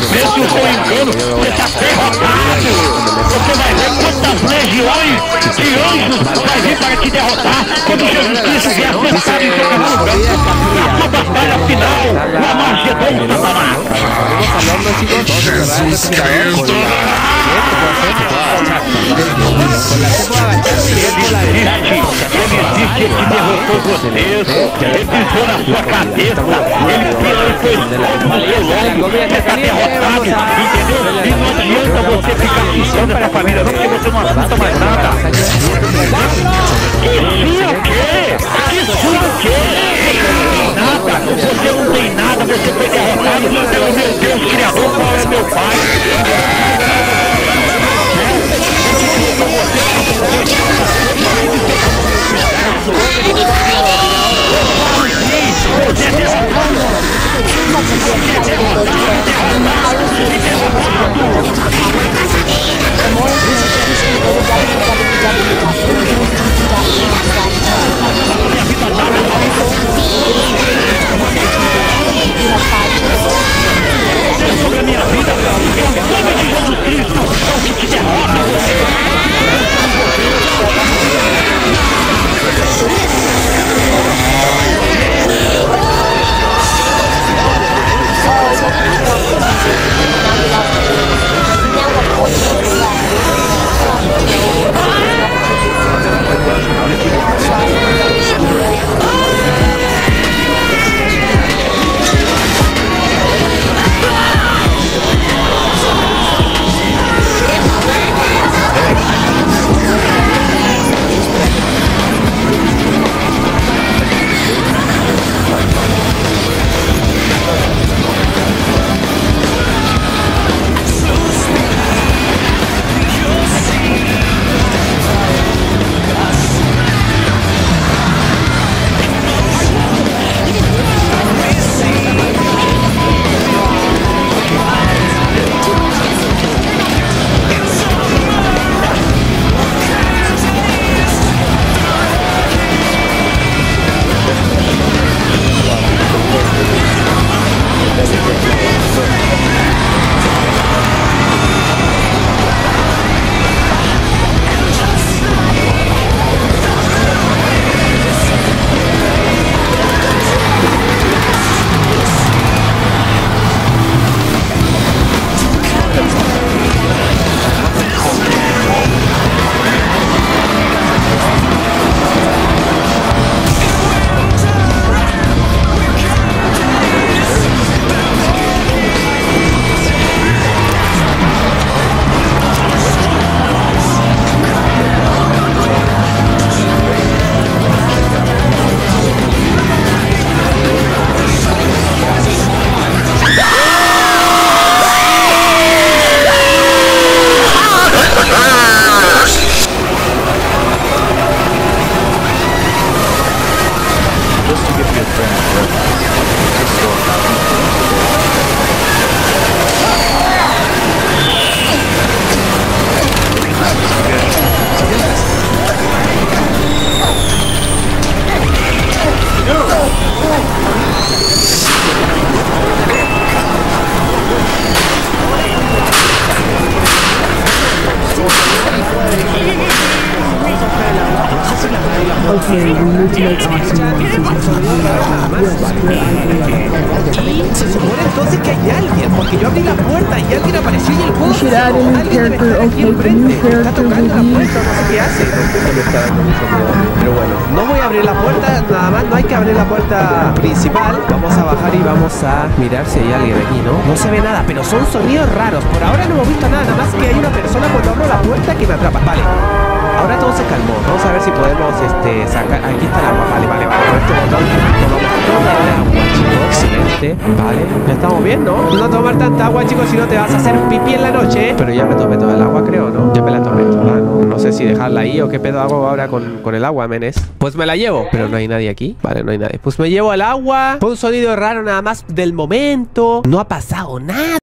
preço do engano, você está derrotado. Você vai ver quantas legiões de anjos vai vir para te derrotar quando Jesus Cristo vier sentado em seu cavalo branco. Na sua batalha final, o Amagedon Satanás. Jesús Cristo. Ele ele te derrotou você, ele pisou na sua cabeça, ele foi expulso do seu longo, você está derrotado, entendeu? E não adianta você ficar xingando essa família não, porque você não assusta mais nada. friends forever. Restore happiness. Okay, we need to make awesome supone entonces que hay alguien, porque yo abrí la puerta y alguien apareció y el juego se cerró. Alguien aquí enfrente, está tocando la puerta, no sé qué hace. Pero bueno, no voy a abrir la puerta, nada más, no hay que abrir la puerta principal. Vamos a bajar y vamos a mirar si hay alguien aquí, ¿no? No se ve nada, pero son sonidos raros. Por ahora no hemos visto nada, nada más que hay una persona cuando abro la puerta que me atrapa. Vale. Ahora todo se calmó. Vamos a ver si podemos este, sacar. Aquí está el agua. Vale, vale, vale. Con este botón tomamos toda el agua, chicos. Excelente. Vale. Ya estamos bien, ¿no? No tomar tanta agua, chicos, si no te vas a hacer pipí en la noche. Pero ya me tomé toda el agua, creo, ¿no? Ya me la tomé toda. No, sé si dejarla ahí o qué pedo hago ahora con, con el agua, menes. Pues me la llevo. Pero no hay nadie aquí. Vale, no hay nadie. Pues me llevo el agua. Fue un sonido raro nada más del momento. No ha pasado nada.